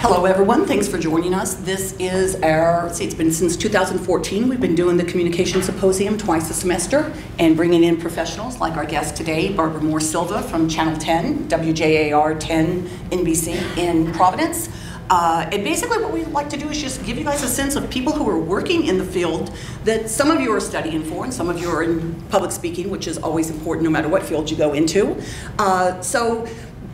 Hello, everyone. Thanks for joining us. This is our, see, it's been since 2014. We've been doing the Communication Symposium twice a semester and bringing in professionals like our guest today, Barbara Morse Silva from Channel 10, WJAR 10 NBC in Providence. Uh, and basically, what we like to do is just give you guys a sense of people who are working in the field that some of you are studying for, and some of you are in public speaking, which is always important no matter what field you go into. Uh, so,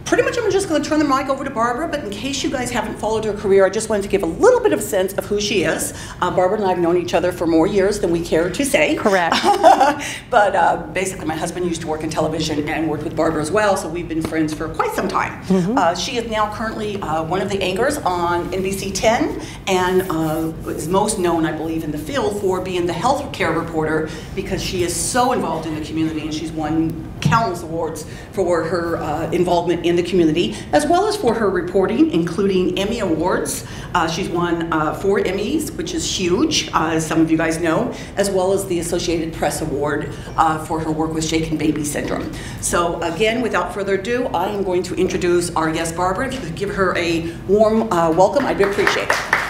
pretty much I'm just going to turn the mic over to Barbara, but in case you guys haven't followed her career, I just wanted to give a little bit of a sense of who she is. Uh, Barbara and I have known each other for more years than we care to say. Correct. but uh, basically, my husband used to work in television and worked with Barbara as well, so we've been friends for quite some time. Mm-hmm. Uh, she is now currently uh, one of the anchors on NBC 10 and uh, is most known, I believe, in the field for being the health care reporter because she is so involved in the community and she's won countless awards for her uh, involvement in the community, as well as for her reporting, including Emmy Awards. Uh, she's won uh, four Emmys, which is huge, uh, as some of you guys know, as well as the Associated Press Award uh, for her work with Shaken Baby Syndrome. So, again, without further ado, I am going to introduce our guest, Barbara. If you could give her a warm uh, welcome, I'd appreciate it.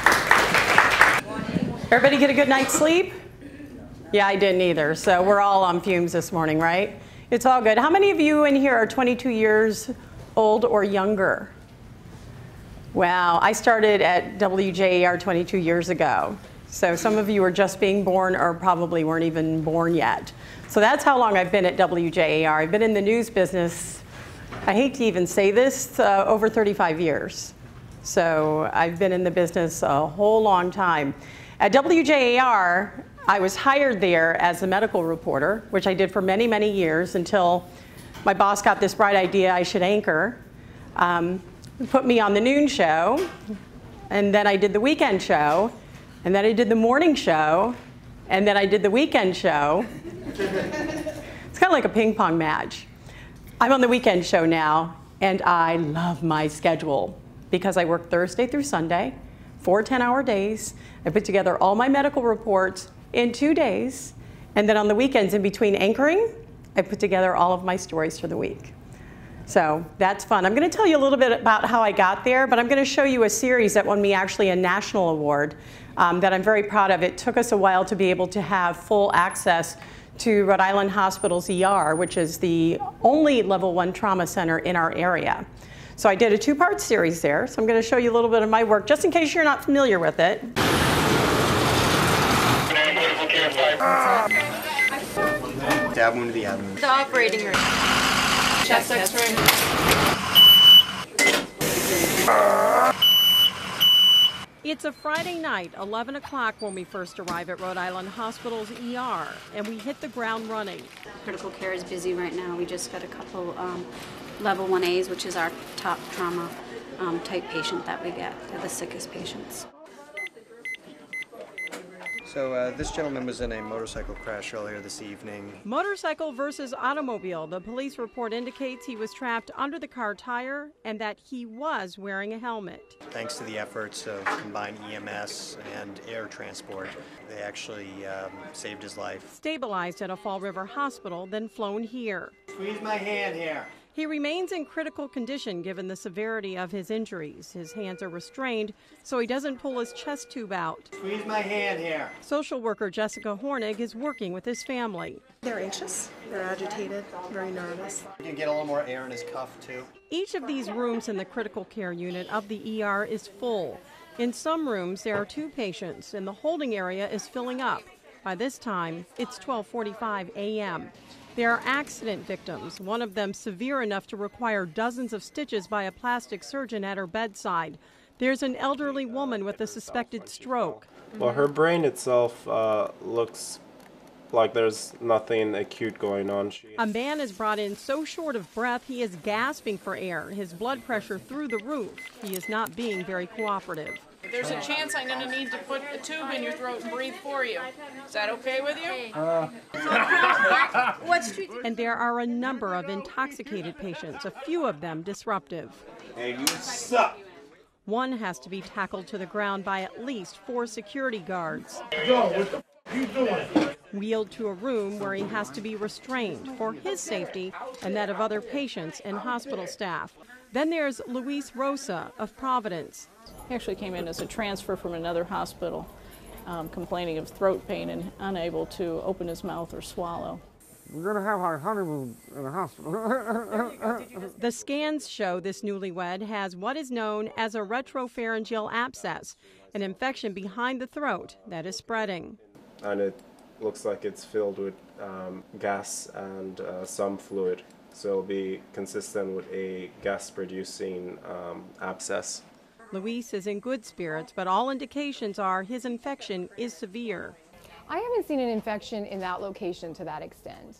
Everybody get a good night's sleep? Yeah, I didn't either. So we're all on fumes this morning, right? It's all good. How many of you in here are 22 years old or younger? Wow, I started at WJAR 22 years ago. So some of you are just being born or probably weren't even born yet. So that's how long I've been at WJAR. I've been in the news business, I hate to even say this, uh, over 35 years. So I've been in the business a whole long time. At WJAR, I was hired there as a medical reporter, which I did for many, many years until my boss got this bright idea I should anchor. Um, put me on the noon show, and then I did the weekend show, and then I did the morning show, and then I did the weekend show. it's kind of like a ping pong match. I'm on the weekend show now, and I love my schedule because I work Thursday through Sunday, four 10 hour days. I put together all my medical reports in two days, and then on the weekends in between anchoring, I put together all of my stories for the week. So that's fun. I'm going to tell you a little bit about how I got there, but I'm going to show you a series that won me actually a national award um, that I'm very proud of. It took us a while to be able to have full access to Rhode Island Hospital's ER, which is the only level one trauma center in our area. So I did a two part series there. So I'm going to show you a little bit of my work just in case you're not familiar with it. Stab wound to the abdomen. The operating room. Chest x-ray. It's a Friday night, 11 o'clock, when we first arrive at Rhode Island Hospital's ER, and we hit the ground running. Critical care is busy right now. We just got a couple um, level 1As, which is our top trauma um, type patient that we get. They're the sickest patients. So uh, this gentleman was in a motorcycle crash earlier this evening. Motorcycle versus automobile. The police report indicates he was trapped under the car tire and that he was wearing a helmet. Thanks to the efforts of combined EMS and air transport, they actually um, saved his life. Stabilized at a Fall River hospital, then flown here. Squeeze my hand here. He remains in critical condition given the severity of his injuries. His hands are restrained so he doesn't pull his chest tube out. Squeeze my hand here. Social worker Jessica Hornig is working with his family. They're anxious, they're agitated, very nervous. You can get a little more air in his cuff too. Each of these rooms in the critical care unit of the ER is full. In some rooms there are two patients and the holding area is filling up. By this time, it's 12:45 a.m. There are accident victims, one of them severe enough to require dozens of stitches by a plastic surgeon at her bedside. There's an elderly woman with a suspected stroke. Well, her brain itself uh, looks like there's nothing acute going on. She A man is brought in so short of breath he is gasping for air, his blood pressure through the roof. He is not being very cooperative. There's a chance I'm going to need to put a tube in your throat and breathe for you. Is that okay with you? Uh. And there are a number of intoxicated patients, a few of them disruptive. Hey, you suck. One has to be tackled to the ground by at least four security guards. Go. What the f- you doing? wheeled to a room where he has to be restrained for his safety and that of other patients and hospital staff. Then there's Luis Rosa of Providence. He actually came in as a transfer from another hospital, um, complaining of throat pain and unable to open his mouth or swallow. We're gonna have our honeymoon in the hospital. The scans show this newlywed has what is known as a retropharyngeal abscess, an infection behind the throat that is spreading. And it looks like it's filled with um, gas and uh, some fluid. So it'll be consistent with a gas producing um, abscess. Luis is in good spirits, but all indications are his infection is severe. I haven't seen an infection in that location to that extent.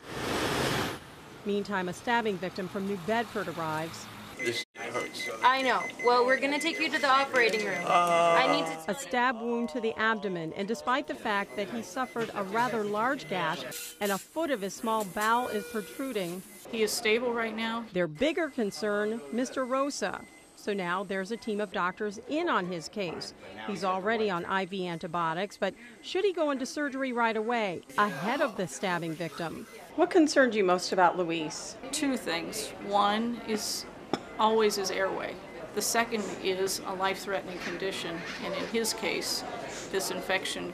Meantime, a stabbing victim from New Bedford arrives. This hurts. I know. Well, we're gonna take you to the operating room. I need to. A stab wound to the abdomen, and despite the fact that he suffered a rather large gash and a foot of his small bowel is protruding, He is stable right now. their bigger concern, Mr. Rosa. So now there's a team of doctors in on his case. He's already on IV antibiotics, but should he go into surgery right away, ahead of the stabbing victim? What concerned you most about Luis? Two things. One is always his airway. The second is a life-threatening condition, and in his case, this infection,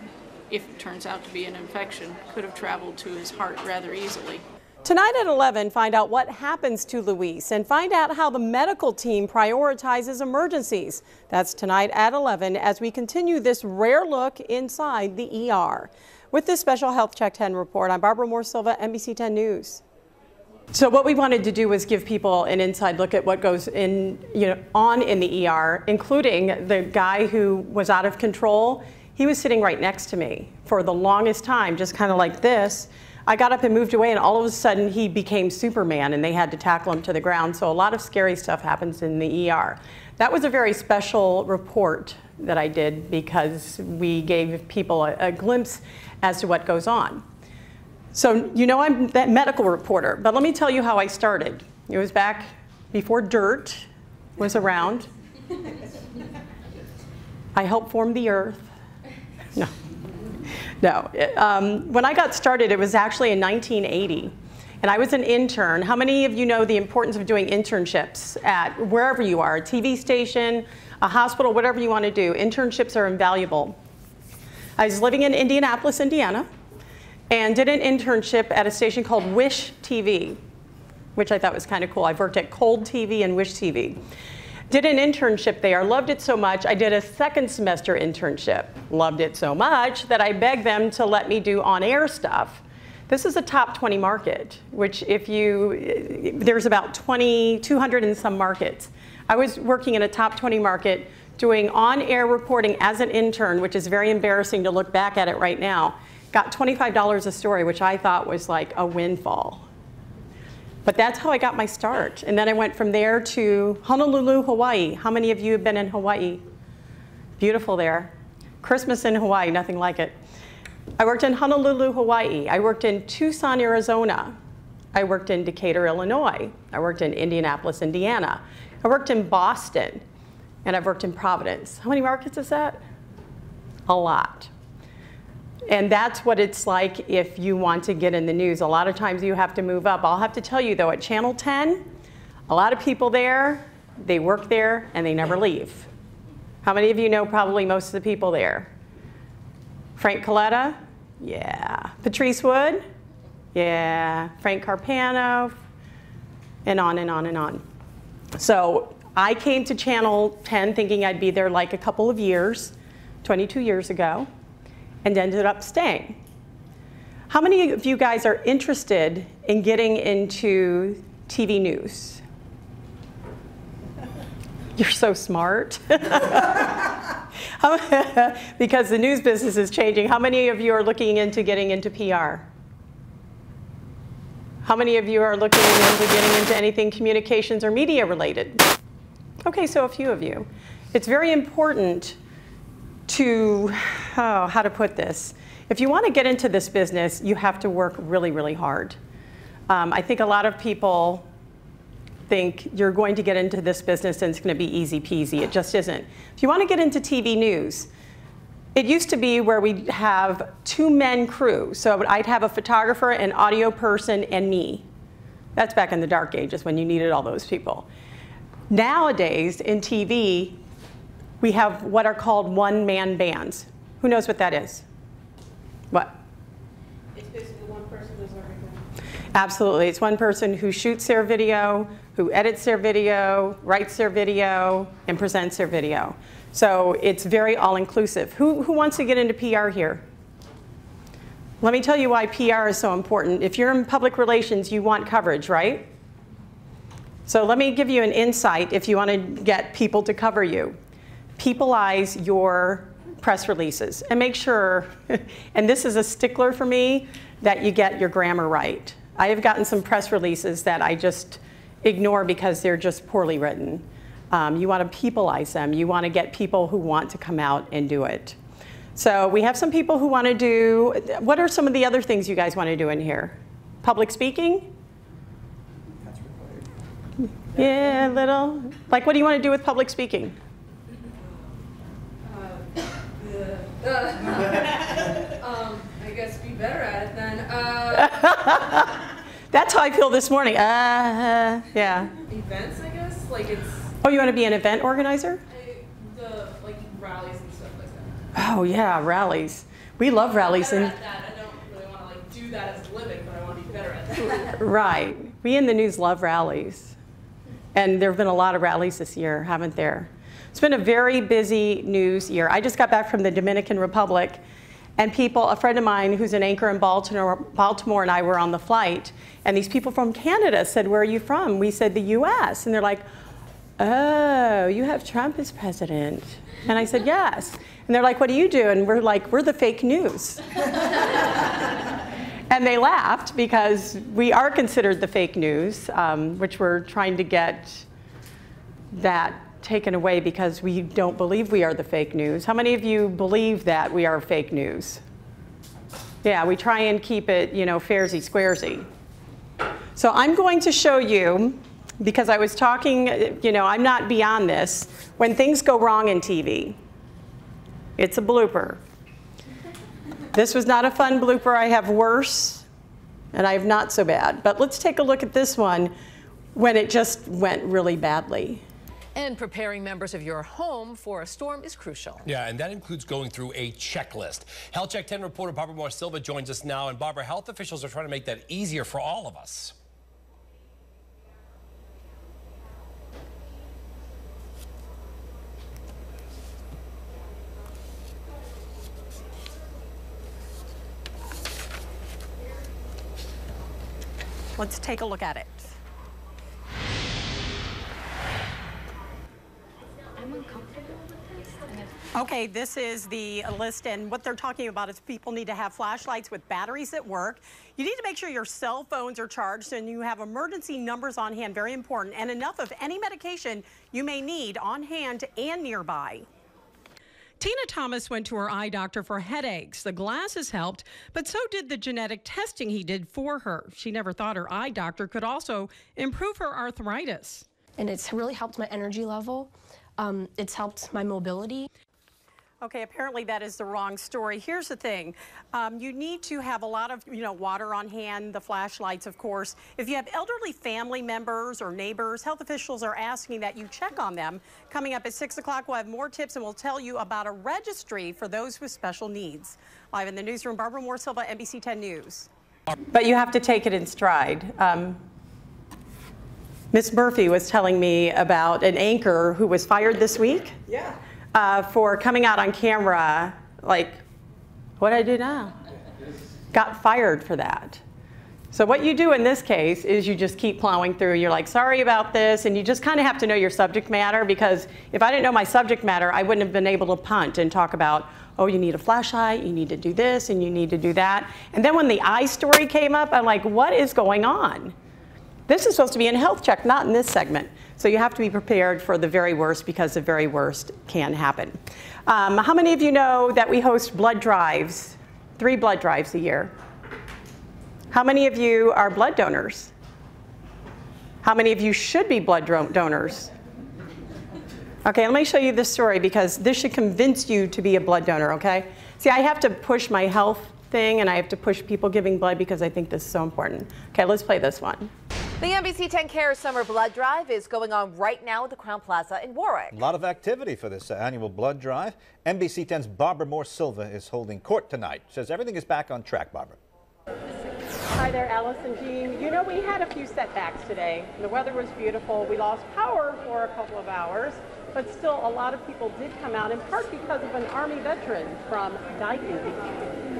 if it turns out to be an infection, could have traveled to his heart rather easily. Tonight at 11, find out what happens to Luis and find out how the medical team prioritizes emergencies. That's tonight at 11 as we continue this rare look inside the ER. With this special Health Check 10 report, I'm Barbara Morse Silva, NBC 10 News. So what we wanted to do was give people an inside look at what goes in, you know, on in the ER, including the guy who was out of control. He was sitting right next to me for the longest time, just kind of like this. I got up and moved away, and all of a sudden he became Superman, and they had to tackle him to the ground. So a lot of scary stuff happens in the ER. That was a very special report that I did because we gave people a, a glimpse as to what goes on. So, you know, I'm that medical reporter, but let me tell you how I started. It was back before dirt was around. I helped form the earth. No. No. Um, when I got started, it was actually in 1980. And I was an intern. How many of you know the importance of doing internships at wherever you are, a TV station, a hospital, whatever you want to do? Internships are invaluable. I was living in Indianapolis, Indiana, and did an internship at a station called Wish TV, which I thought was kind of cool. I've worked at KOLD TV and Wish TV. Did an internship there, loved it so much, I did a second semester internship. Loved it so much that I begged them to let me do on air stuff. This is a top 20 market, which if you, there's about 20, 200 in some markets. I was working in a top 20 market doing on air reporting as an intern, which is very embarrassing to look back at it right now. Got $25 a story, which I thought was like a windfall. But that's how I got my start. And then I went from there to Honolulu, Hawaii. How many of you have been in Hawaii? Beautiful there. Christmas in Hawaii, nothing like it. I worked in Honolulu, Hawaii. I worked in Tucson, Arizona. I worked in Decatur, Illinois. I worked in Indianapolis, Indiana. I worked in Boston. And I've worked in Providence. How many markets is that? A lot. And that's what it's like if you want to get in the news. A lot of times you have to move up. I'll have to tell you though, at Channel 10, a lot of people there, they work there and they never leave. How many of you know probably most of the people there? Frank Coletta? Yeah. Patrice Wood? Yeah. Frank Carpano? And on and on and on. So I came to Channel 10 thinking I'd be there like a couple of years, 22 years ago, and ended up staying. How many of you guys are interested in getting into TV news? You're so smart. Because the news business is changing. How many of you are looking into getting into PR? How many of you are looking into getting into anything communications or media related? Okay, so a few of you. It's very important to, oh, how to put this. If you want to get into this business, you have to work really, really hard. Um, I think a lot of people think you're going to get into this business and it's going to be easy peasy. It just isn't. If you want to get into TV news, It used to be where we'd have two men crew. So I'd have a photographer, an audio person, and me. That's back in the dark ages when you needed all those people. Nowadays, in TV, we have what are called one man bands. Who knows what that is? What? It's basically one person does everything. Absolutely. It's one person who shoots their video, who edits their video, writes their video, and presents their video. So it's very all inclusive. Who, who wants to get into PR here? Let me tell you why PR is so important. If you're in public relations, you want coverage, right? So let me give you an insight if you want to get people to cover you. Peopleize your press releases and make sure, and this is a stickler for me, that you get your grammar right. I have gotten some press releases that I just ignore because they're just poorly written. Um, you want to peopleize them. You want to get people who want to come out and do it. So we have some people who want to do, what are some of the other things you guys want to do in here? Public speaking? Yeah, a little. Like, what do you want to do with public speaking? um, I guess be better at it then. Uh, That's how I feel this morning. Uh, yeah. events, I guess. Like it's Oh, you want to be an event organizer? the like rallies and stuff like that. Oh, yeah, rallies. We love rallies. And. I don't really want to like do that as a living, but I want to be better at that. right. We in the news love rallies. And there have been a lot of rallies this year, haven't there? It's been a very busy news year. I just got back from the Dominican Republic, and people, a friend of mine who's an anchor in Baltimore, Baltimore and I were on the flight, and these people from Canada said, Where are you from? We said, The US. And they're like, Oh, you have Trump as president. And I said, Yes. And they're like, What do you do? And we're like, We're the fake news. And they laughed because we are considered the fake news, um, which we're trying to get that taken away because we don't believe we are the fake news. How many of you believe that we are fake news? Yeah, we try and keep it, you know, fairsy squaresy. So I'm going to show you, because I was talking, you know, I'm not beyond this, when things go wrong in TV. It's a blooper. This was not a fun blooper. I have worse, and I have not so bad. But let's take a look at this one when it just went really badly. And preparing members of your home for a storm is crucial. Yeah, and that includes going through a checklist. Health Check 10 reporter Barbara Morse Silva joins us now. And Barbara, health officials are trying to make that easier for all of us. Let's take a look at it. Okay, this is the list, and what they're talking about is people need to have flashlights with batteries that work. You need to make sure your cell phones are charged and you have emergency numbers on hand, very important, and enough of any medication you may need on hand and nearby. Tina Thomas went to her eye doctor for headaches. The glasses helped, but so did the genetic testing he did for her. She never thought her eye doctor could also improve her arthritis. and it's really helped my energy level. Um, it's helped my mobility. Okay, apparently that is the wrong story. Here's the thing. Um, you need to have a lot of, you know, water on hand, the flashlights, of course. If you have elderly family members or neighbors, health officials are asking that you check on them. Coming up at 6 o'clock, we'll have more tips and we'll tell you about a registry for those with special needs. Live in the newsroom, Barbara Morse Silva, NBC 10 News. But you have to take it in stride. Um, Miss Murphy was telling me about an anchor who was fired this week Yeah. Uh, for coming out on camera, like, what do I do now? Got fired for that. So what you do in this case is you just keep plowing through. You're like, sorry about this, and you just kind of have to know your subject matter because if I didn't know my subject matter, I wouldn't have been able to punt and talk about, oh, you need a flashlight, you need to do this, and you need to do that. And then when the eye story came up, I'm like, what is going on? This is supposed to be in health check, not in this segment. So you have to be prepared for the very worst because the very worst can happen. Um, how many of you know that we host blood drives, three blood drives a year? How many of you are blood donors? How many of you should be blood donors? Okay, let me show you this story because this should convince you to be a blood donor, okay? See, I have to push my health thing and I have to push people giving blood because I think this is so important. Okay, let's play this one. The NBC 10 Care Summer Blood Drive is going on right now at the Crowne Plaza in Warwick. A lot of activity for this uh, annual blood drive. NBC 10's Barbara Morse Silva is holding court tonight. Says everything is back on track, Barbara. Hi there, Alice and Jean. You know, we had a few setbacks today. The weather was beautiful. We lost power for a couple of hours, but still, a lot of people did come out, in part because of an Army veteran from Dayton.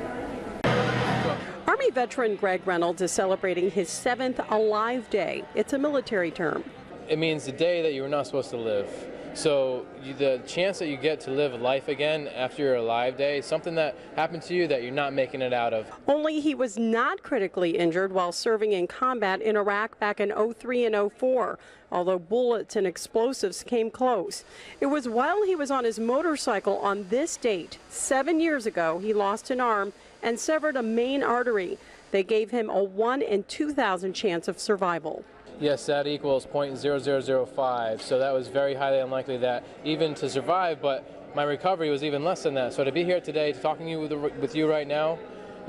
Army veteran Greg Reynolds is celebrating his seventh Alive Day. It's a military term. It means the day that you were not supposed to live. So you, the chance that you get to live life again after your alive day something that happened to you that you're not making it out of. Only he was not critically injured while serving in combat in Iraq back in 03 and 04, although bullets and explosives came close. It was while he was on his motorcycle on this date, seven years ago, he lost an arm and severed a main artery. They gave him a 1 in 2,000 chance of survival. Yes, that equals 0.0005. So that was very highly unlikely that even to survive, but my recovery was even less than that. So to be here today, talking you with, with you right now,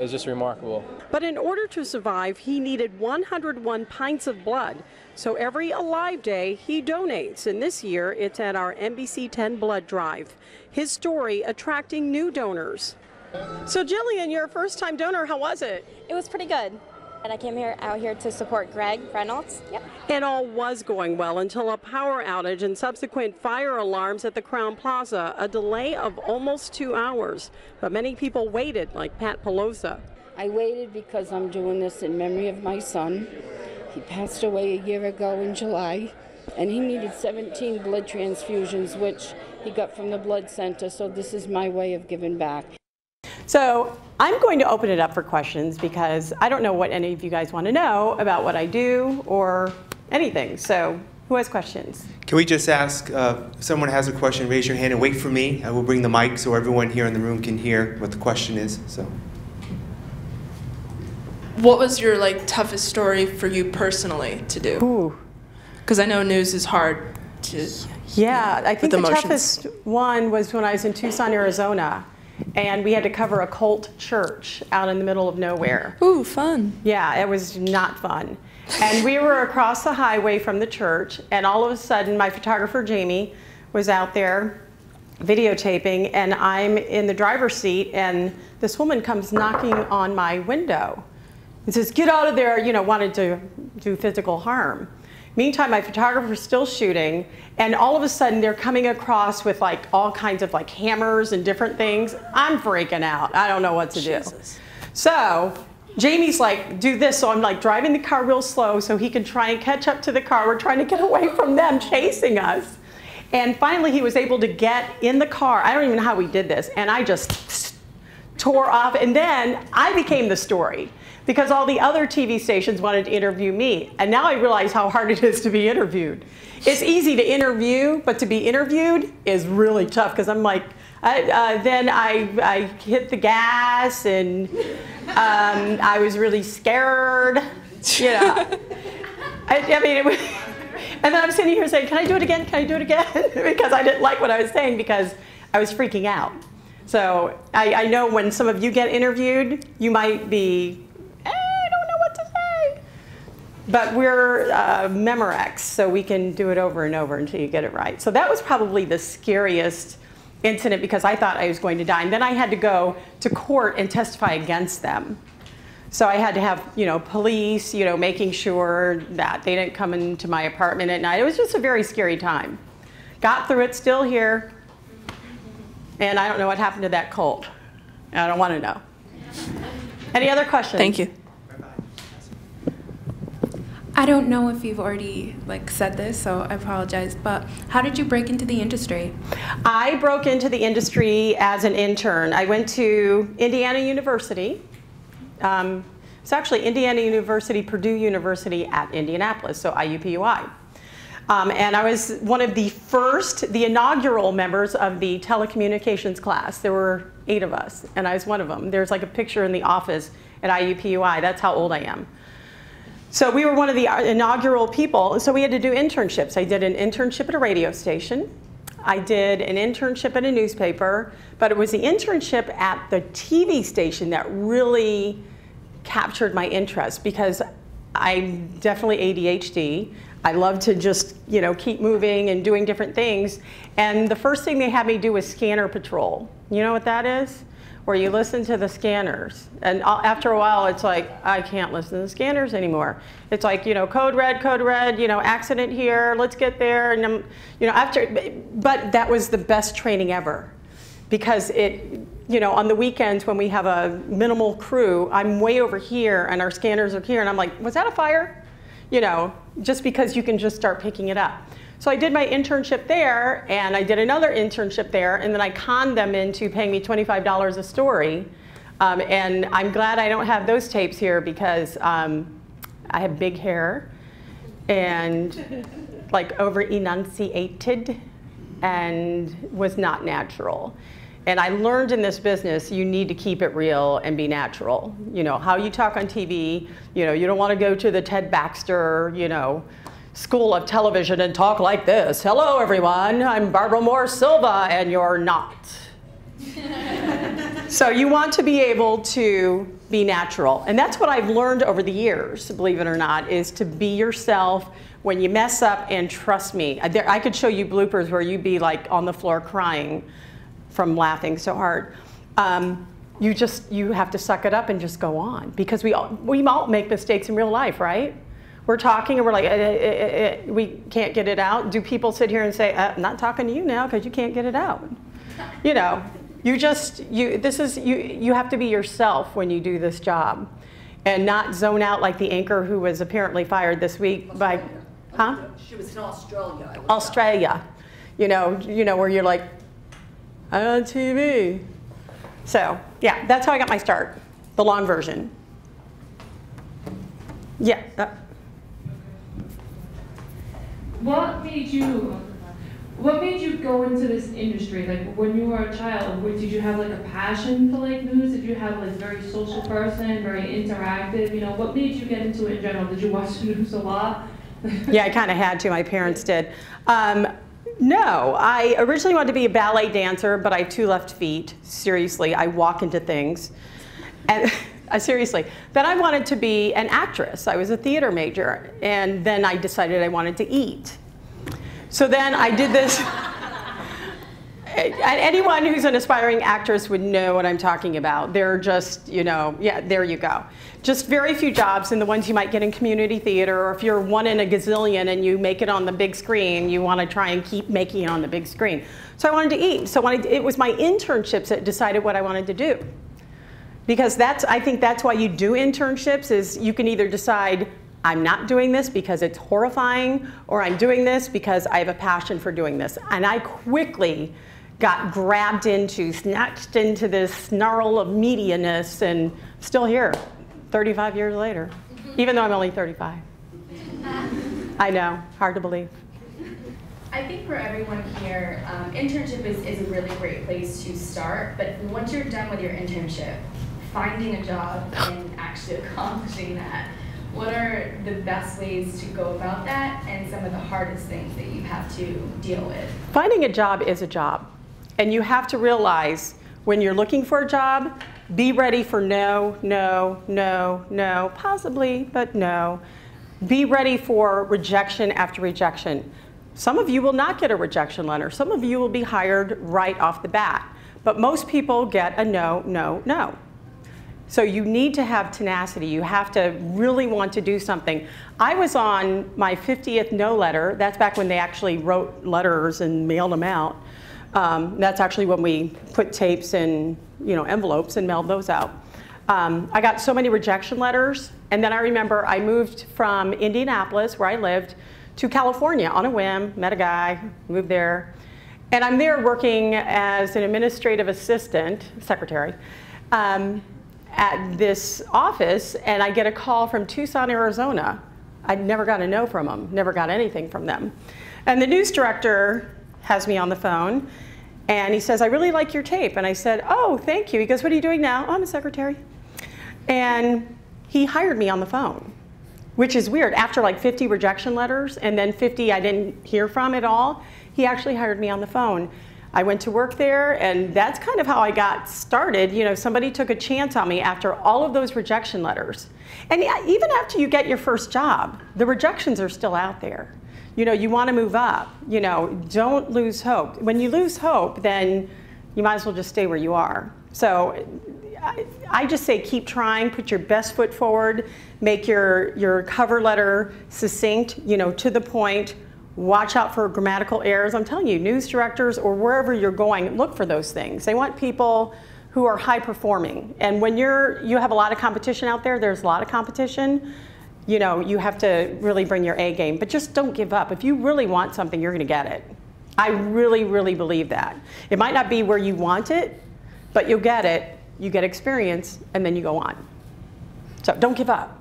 is just remarkable. But in order to survive, he needed 101 pints of blood. So every Alive Day, he donates. And this year, it's at our NBC 10 blood drive. His story attracting new donors. So, Jillian, you're a first time donor. How was it? It was pretty good. And I came here out here to support Greg Reynolds. Yep. And all was going well until a power outage and subsequent fire alarms at the Crowne Plaza, a delay of almost two hours. But many people waited, like Pat Pelosa. I waited because I'm doing this in memory of my son. He passed away a year ago in July, and he needed 17 blood transfusions, which he got from the blood center. So this is my way of giving back. So I'm going to open it up for questions because I don't know what any of you guys want to know about what I do or anything. So who has questions? Can we just ask, uh, if someone has a question, raise your hand and wait for me. I will bring the mic so everyone here in the room can hear what the question is. So. What was your like toughest story for you personally to do? Because I know news is hard to. Yeah, I think the emotions. toughest one was when I was in Tucson, Arizona, and we had to cover a cult church out in the middle of nowhere. Ooh, fun. Yeah, it was not fun. And we were across the highway from the church, and all of a sudden, my photographer Jamie was out there videotaping, and I'm in the driver's seat, and this woman comes knocking on my window and says, Get out of there, you know, wanted to do physical harm. Meantime, my photographer's still shooting, and all of a sudden they're coming across with like all kinds of like hammers and different things. I'm freaking out. I don't know what to do. So Jamie's like, do this. So I'm like driving the car real slow so he can try and catch up to the car. We're trying to get away from them chasing us. And finally, he was able to get in the car. I don't even know how we did this. And I just tore off. And then I became the story because all the other TV stations wanted to interview me. And now I realize how hard it is to be interviewed. It's easy to interview, but to be interviewed is really tough because I'm like, I, uh, then I, I hit the gas and um, I was really scared. You know, I, I mean, was, and then I'm sitting here saying, can I do it again? Can I do it again? because I didn't like what I was saying because I was freaking out. So I, I know when some of you get interviewed, you might be eh, I don't know what to say. but we're uh, Memorex, so we can do it over and over until you get it right. So that was probably the scariest incident because I thought I was going to die. And then I had to go to court and testify against them. So I had to have, you know, police, you know, making sure that they didn't come into my apartment at night. It was just a very scary time. Got through it, still here. And I don't know what happened to that cult. I don't want to know. Any other questions? Thank you. I don't know if you've already like said this, so I apologize, but how did you break into the industry? I broke into the industry as an intern. I went to Indiana University. Um, it's actually Indiana University, Purdue University at Indianapolis, so IUPUI. Um, and I was one of the first, the inaugural members of the telecommunications class. There were eight of us, and I was one of them. There's like a picture in the office at IUPUI. That's how old I am. So we were one of the inaugural people, so we had to do internships. I did an internship at a radio station. I did an internship at a newspaper, but it was the internship at the TV station that really captured my interest because I'm definitely ADHD. I love to just, you know, keep moving and doing different things. And the first thing they had me do was scanner patrol. You know what that is? Where you listen to the scanners. And after a while, it's like, I can't listen to the scanners anymore. It's like, you know, code red, code red, you know, accident here, let's get there. And, I'm, you know, after, but that was the best training ever because it, you know, on the weekends when we have a minimal crew, I'm way over here and our scanners are here, and I'm like, was that a fire? You know, just because you can just start picking it up. So I did my internship there, and I did another internship there, and then I conned them into paying me $25 a story. Um, and I'm glad I don't have those tapes here because um, I have big hair and like over enunciated and was not natural. And I learned in this business, you need to keep it real and be natural. You know, how you talk on TV, you know, you don't want to go to the Ted Baxter, you know, school of television and talk like this. Hello, everyone. I'm Barbara Morse Silva, and you're not. so you want to be able to be natural. And that's what I've learned over the years, believe it or not, is to be yourself when you mess up and trust me. I- There, I could show you bloopers where you'd be like on the floor crying from laughing so hard. Um, you just, you have to suck it up and just go on because we all, we all make mistakes in real life, right? We're talking and we're like, eh, eh, eh, eh, we can't get it out. Do people sit here and say, uh, I'm not talking to you now because you can't get it out? You know, you just, you, this is, you, you have to be yourself when you do this job and not zone out like the anchor who was apparently fired this week by, huh? She was in Australia. I looked up. Australia. You know, you know where you're like, I'm on TV. So yeah, that's how I got my start, the long version. Yeah. uh, What made you what made you go into this industry? Like when you were a child, did you have like a passion for like news? Did you have like very social person, very interactive? You know, what made you get into it in general? Did you watch the news a lot? yeah, I kind of had to. My parents did. Um, no, I originally wanted to be a ballet dancer, but I have two left feet. Seriously, I walk into things. And uh, seriously, then I wanted to be an actress. I was a theater major, and then I decided I wanted to eat. So then I did this. Anyone who's an aspiring actress would know what I'm talking about. They're just, you know, yeah, there you go. Just very few jobs, and the ones you might get in community theater, or if you're one in a gazillion and you make it on the big screen, you want to try and keep making it on the big screen. So I wanted to eat. So I, it was my internships that decided what I wanted to do. Because that's, I think that's why you do internships, is you can either decide, I'm not doing this because it's horrifying, or I'm doing this because I have a passion for doing this. And I quickly got grabbed into, snatched into this snarl of medianess, and still here, 35 years later, even though I'm only 35. I know, hard to believe. I think for everyone here, um, internship is, is a really great place to start, but once you're done with your internship, finding a job and actually accomplishing that, what are the best ways to go about that and some of the hardest things that you have to deal with? Finding a job is a job. And you have to realize when you're looking for a job, be ready for no, no, no, no, possibly, but no. Be ready for rejection after rejection. Some of you will not get a rejection letter. Some of you will be hired right off the bat. But most people get a no, no, no. So you need to have tenacity. You have to really want to do something. I was on my 50th no letter. That's back when they actually wrote letters and mailed them out. Um, that's actually when we put tapes in you know, envelopes and mailed those out. Um, I got so many rejection letters. And then I remember I moved from Indianapolis, where I lived, to California on a whim, met a guy, moved there. And I'm there working as an administrative assistant, secretary, um, at this office, and I get a call from Tucson, Arizona. I never got a no from them, never got anything from them. And the news director has me on the phone, and he says, I really like your tape. And I said, Oh, thank you. He goes, What are you doing now? Oh, I'm a secretary. And he hired me on the phone. which is weird. After like 50 rejection letters and then 50 I didn't hear from at all, he actually hired me on the phone. I went to work there, and that's kind of how I got started. You know, somebody took a chance on me after all of those rejection letters. And even after you get your first job, the rejections are still out there. You know, you want to move up. You know, don't lose hope. When you lose hope, then you might as well just stay where you are. So I, I just say keep trying, put your best foot forward, make your, your cover letter succinct, you know, to the point, watch out for grammatical errors. I'm telling you, news directors or wherever you're going, look for those things. They want people who are high performing. And when you're, you have a lot of competition out there, there's a lot of competition, you know, you have to really bring your A game. But just don't give up. If you really want something, you're gonna get it. I really, really believe that. It might not be where you want it, but you'll get it, you get experience, and then you go on. So don't give up.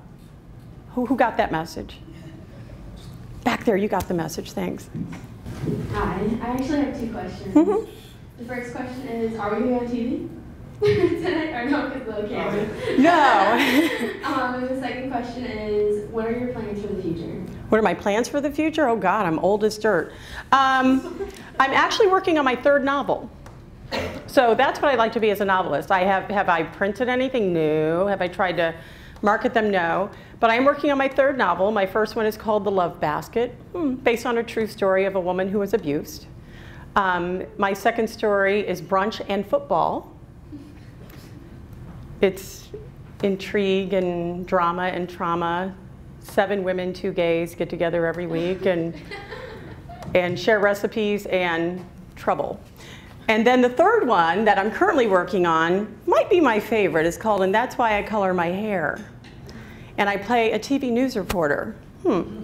Who, who got that message? Back there, you got the message, thanks. Hi, I actually have two questions. Mhm. The first question is, are we going on TV tonight or no? Because the camera. No. um, and the second question is, what are your plans for the future? What are my plans for the future? Oh God, I'm old as dirt. Um, I'm actually working on my third novel. So that's what I'd like to be as a novelist. I have, have I printed anything new? Have I tried to market them? No. But I'm working on my third novel. My first one is called The Love Basket, hmm, based on a true story of a woman who was abused. Um, my second story is Brunch and Football. It's intrigue and drama and trauma. Seven women, two gays get together every week and, and share recipes and trouble. And then the third one that I'm currently working on might be my favorite. It's called And That's Why I Color My Hair. And I play a TV news reporter. Hmm.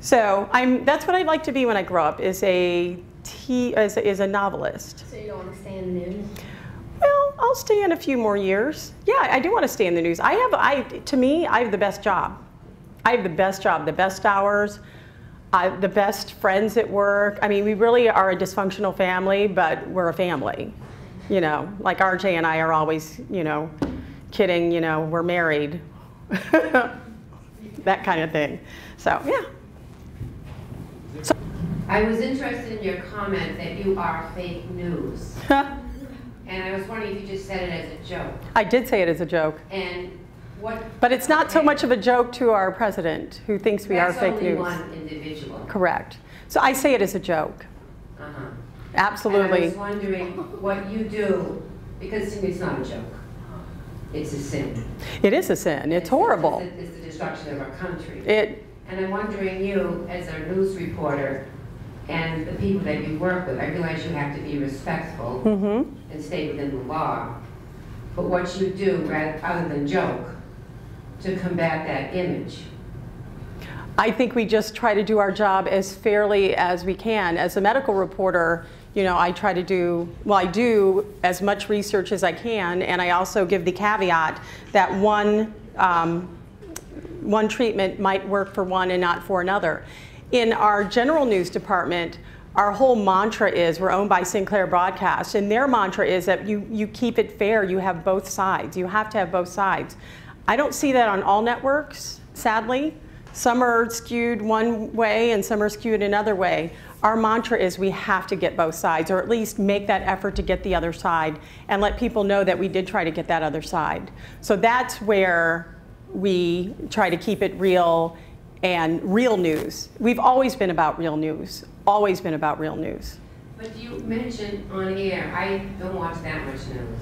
So I'm, that's what I'd like to be when I grow up, is a, t, is a, is a novelist. So you don't want to stay in news? Well, I'll stay in a few more years. Yeah, I do want to stay in the news. I have, I, to me, I have the best job. I have the best job, the best hours, I, the best friends at work. I mean, we really are a dysfunctional family, but we're a family. You know, like RJ and I are always, you know, kidding, you know, we're married. that kind of thing. So, yeah. I was interested in your comment that you are fake news. and I was wondering if you just said it as a joke. I did say it as a joke. And what? But it's not so much of a joke to our president, who thinks we are fake news. That's only one individual. Correct. So I say it as a joke. Uh-huh. Absolutely. And I was wondering what you do, because to me it's not a joke. It's a sin. It is a sin. It's horrible. It's the, it's the destruction of our country. It. And I'm wondering you, as a news reporter, and the people that you work with, I realize you have to be respectful Mhm. And stay within the law. But what you do, rather, other than joke, to combat that image. I think we just try to do our job as fairly as we can. As a medical reporter, you know, I try to do, well, I do as much research as I can, and I also give the caveat that one, um, one treatment might work for one and not for another. In our general news department, our whole mantra is we're owned by Sinclair Broadcast, and their mantra is that you, you keep it fair, you have both sides. You have to have both sides. I don't see that on all networks, sadly. Some are skewed one way and some are skewed another way. Our mantra is we have to get both sides, or at least make that effort to get the other side and let people know that we did try to get that other side. So that's where we try to keep it real and real news. We've always been about real news, always been about real news. But you mentioned on air, I don't watch that much news,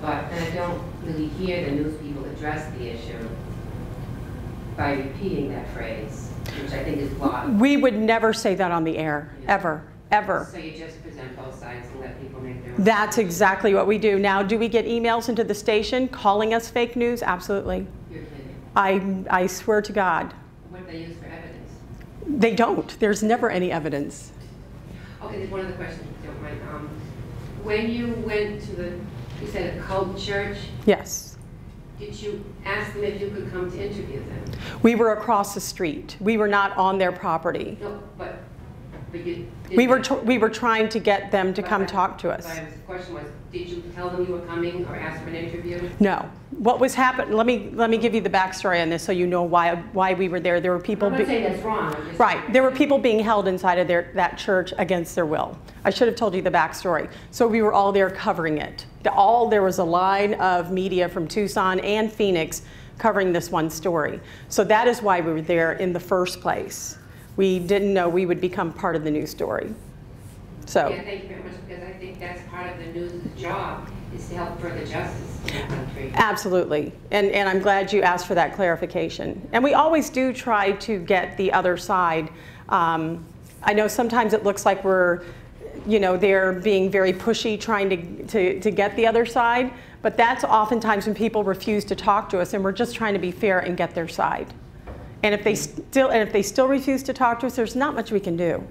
but and I don't really hear the news people address the issue by repeating that phrase, which I think is flawed. We would never say that on the air, ever, ever. So you just present both sides and let people make their own. That's exactly what we do. Now, do we get emails into the station calling us fake news? Absolutely. You're kidding. I, I swear to God. What do they use for evidence? They don't. There's never any evidence. Okay, there's one other question, if you don't mind. Um, when you went to the, you said a cult church, Yes. did you ask them if you could come to interview them? We were across the street. We were not on their property. No, but But you. We were, tr- we were trying to get them to come But- talk to us. The question was, did you tell them you were coming or ask for an interview? No. What was happening, let me, let me give you the backstory on this so you know why, why we were there. There were people. I'm not saying that's wrong. Right. There were people being held inside of their, that church against their will. I should have told you the backstory. So we were all there covering it. The- All, there was a line of media from Tucson and Phoenix covering this one story. So that is why we were there in the first place. We didn't know we would become part of the news story. So. Yeah, thank you very much, because I think that's part of the news' job, is to help further justice in the country. Absolutely. And, and I'm glad you asked for that clarification. And we always do try to get the other side. Um, I know sometimes it looks like we're, you know, they're being very pushy trying to, to, to get the other side, but that's oftentimes when people refuse to talk to us and we're just trying to be fair and get their side. And if they still, and if they still refuse to talk to us, there's not much we can do.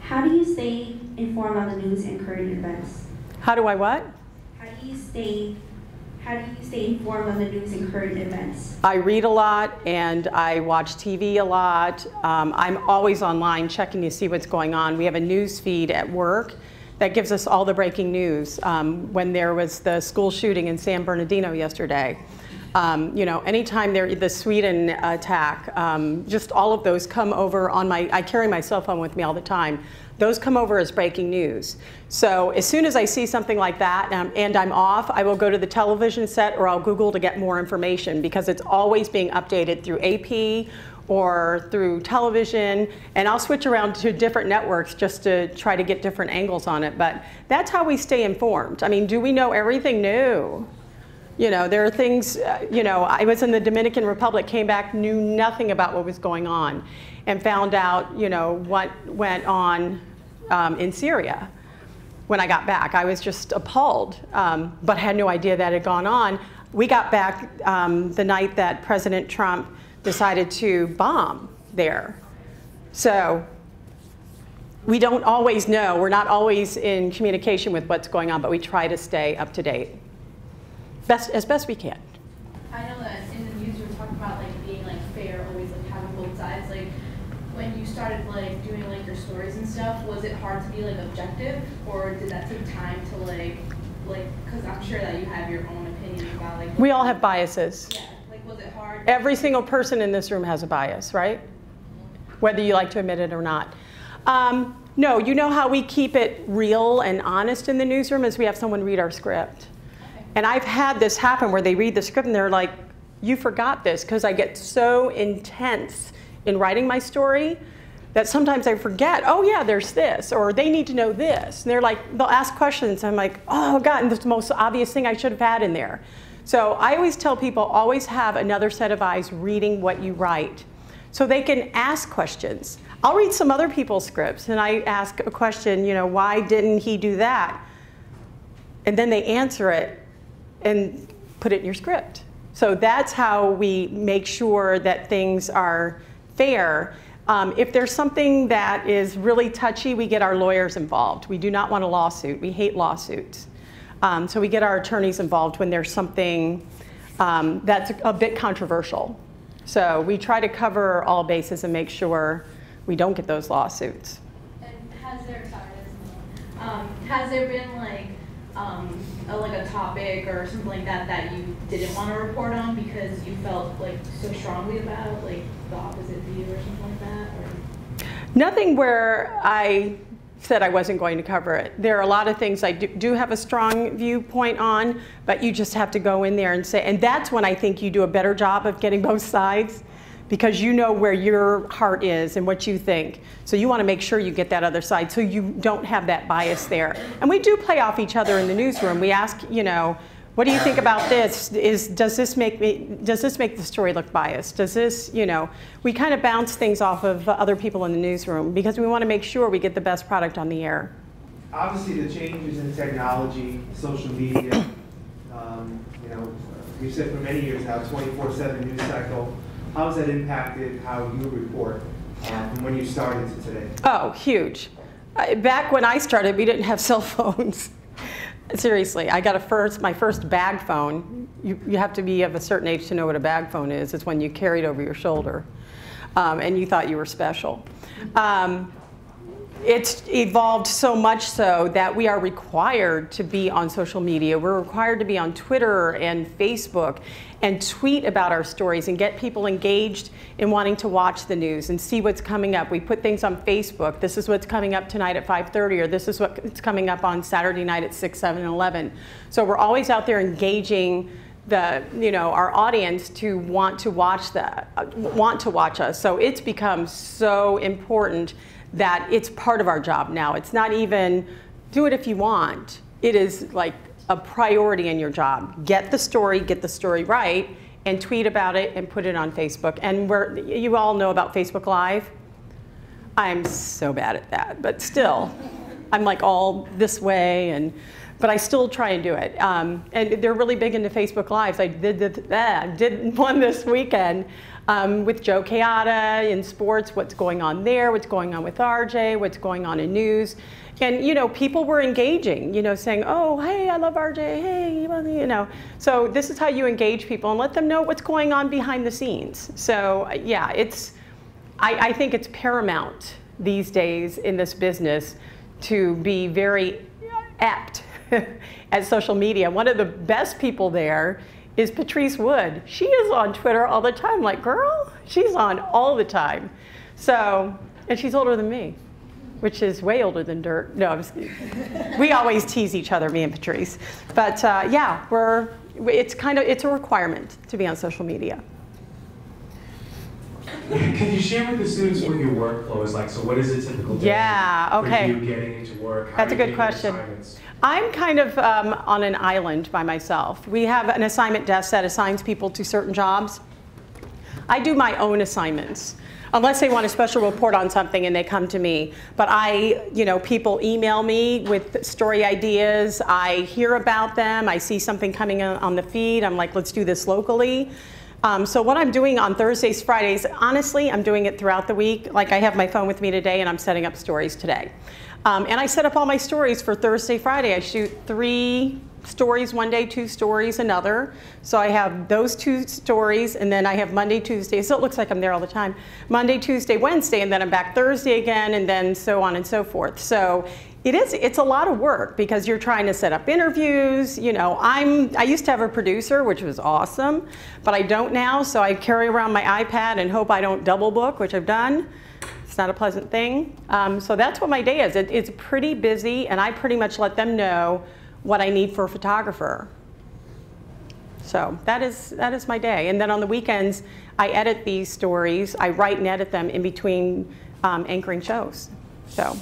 How do you stay informed on the news and current events? How do I what? How do you stay how do you stay informed on the news and current events? I read a lot and I watch TV a lot. Um, I'm always online checking to see what's going on. We have a news feed at work that gives us all the breaking news. Um, when there was the school shooting in San Bernardino yesterday, um, you know, anytime there the Sweden attack, um, just all of those come over on my. I carry my cell phone with me all the time. Those come over as breaking news. So as soon as I see something like that um, and I'm off, I will go to the television set or I'll Google to get more information because it's always being updated through AP or through television, and I'll switch around to different networks just to try to get different angles on it. But that's how we stay informed. I mean, do we know everything? No. You know, there are things, uh, you know, I was in the Dominican Republic, came back, knew nothing about what was going on, and found out, you know, what went on um, in Syria when I got back. I was just appalled, um, but had no idea that had gone on. We got back um, the night that President Trump decided to bomb there. So we don't always know. We're not always in communication with what's going on, but we try to stay up to date best, as best we can. I know that in the news you were talking about like being like fair, always like having both sides. Like when you started like doing like your stories and stuff, was it hard to be like objective, or did that take time to like like? Because I'm sure that you have your own opinion about like. We all have biases. Yeah. Like was it hard? Every single person in this room has a bias, right? Whether you like to admit it or not. Um, no, you know how we keep it real and honest in the newsroom is we have someone read our script. And I've had this happen where they read the script and they're like, you forgot this, because I get so intense in writing my story that sometimes I forget, oh yeah, there's this, or they need to know this. And they're like, they'll ask questions. I'm like, oh God, and this the most obvious thing I should have had in there. So I always tell people, always have another set of eyes reading what you write so they can ask questions. I'll read some other people's scripts and I ask a question, you know, why didn't he do that? And then they answer it and put it in your script. So that's how we make sure that things are fair. Um, if there's something that is really touchy, we get our lawyers involved. We do not want a lawsuit. We hate lawsuits. Um, so we get our attorneys involved when there's something um, that's a bit controversial. So we try to cover all bases and make sure we don't get those lawsuits. And has there sorry, um, has there been like um, a, like a topic or something like that that you didn't want to report on because you felt like so strongly about like the opposite view or something like that? Or? Nothing where I said I wasn't going to cover it. There are a lot of things I do, do have a strong viewpoint on, but you just have to go in there and say, and that's when I think you do a better job of getting both sides because you know where your heart is and what you think. So you want to make sure you get that other side so you don't have that bias there. And we do play off each other in the newsroom. We ask, you know, what do you think about this? Is does this make me does this make the story look biased? Does this, you know, we kind of bounce things off of other people in the newsroom because we want to make sure we get the best product on the air. Obviously, the changes in technology, social media, um, you know, you've said for many years now, 24/7 news cycle. How has that impacted how you report uh, from when you started to today? Oh, huge. Back when I started, we didn't have cell phones. Seriously, I got a first, my first bag phone, you, you have to be of a certain age to know what a bag phone is. It's when you carry it over your shoulder um, and you thought you were special. Um, it's evolved so much so that we are required to be on social media. We're required to be on Twitter and Facebook and tweet about our stories and get people engaged in wanting to watch the news and see what's coming up. We put things on Facebook. This is what's coming up tonight at 5:30 or this is what's coming up on Saturday night at 6, 7, and 11. So we're always out there engaging the you know our audience to want to watch that want to watch us. So it's become so important that it's part of our job now. It's not even do it if you want. It is like a priority in your job. Get the story, get the story right, and tweet about it and put it on Facebook. And we're, you all know about Facebook Live. I'm so bad at that, but still, I'm like all this way and but I still try and do it. Um, and they're really big into Facebook Lives. I did, did, did one this weekend um, with Joe Kayada in sports, what's going on there, what's going on with RJ, what's going on in news. And, you know, people were engaging, you know, saying, oh, hey, I love RJ, hey, you know. So this is how you engage people and let them know what's going on behind the scenes. So, yeah, it's, I, I think it's paramount these days in this business to be very apt at social media. One of the best people there is Patrice Wood. She is on Twitter all the time. Like, girl, she's on all the time. So, and she's older than me, which is way older than dirt. No, was, we always tease each other, me and Patrice. But uh, yeah, we're, it's kind of, it's a requirement to be on social media. Can you share with the students what your workflow is like? So what is a typical day yeah, okay. for you getting into work? How That's a good question. I'm kind of um, on an island by myself. We have an assignment desk that assigns people to certain jobs. I do my own assignments unless they want a special report on something and they come to me. But I, you know, people email me with story ideas. I hear about them. I see something coming on the feed. I'm like, let's do this locally. Um, so what I'm doing on Thursdays, Fridays, honestly, I'm doing it throughout the week. Like I have my phone with me today and I'm setting up stories today. Um, and I set up all my stories for Thursday, Friday. I shoot three stories one day, two stories another. So I have those two stories, and then I have Monday, Tuesday. So it looks like I'm there all the time. Monday, Tuesday, Wednesday, and then I'm back Thursday again, and then so on and so forth. So it is it's a lot of work because you're trying to set up interviews you know i'm i used to have a producer which was awesome but i don't now so i carry around my ipad and hope i don't double book which i've done it's not a pleasant thing. Um, so that's what my day is. It, it's pretty busy, and I pretty much let them know what I need for a photographer. So that is, that is my day. And then on the weekends, I edit these stories. I write and edit them in between um, anchoring shows. So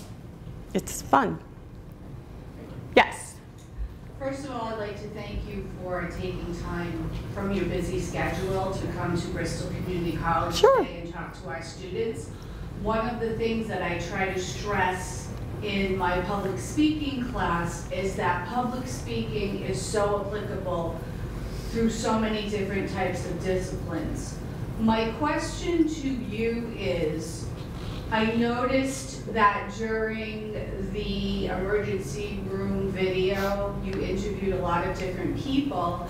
it's fun. Yes? First of all, I'd like to thank you for taking time from your busy schedule to come to Bristol Community College sure. today and talk to our students one of the things that I try to stress in my public speaking class is that public speaking is so applicable through so many different types of disciplines. My question to you is, I noticed that during the emergency room video, you interviewed a lot of different people,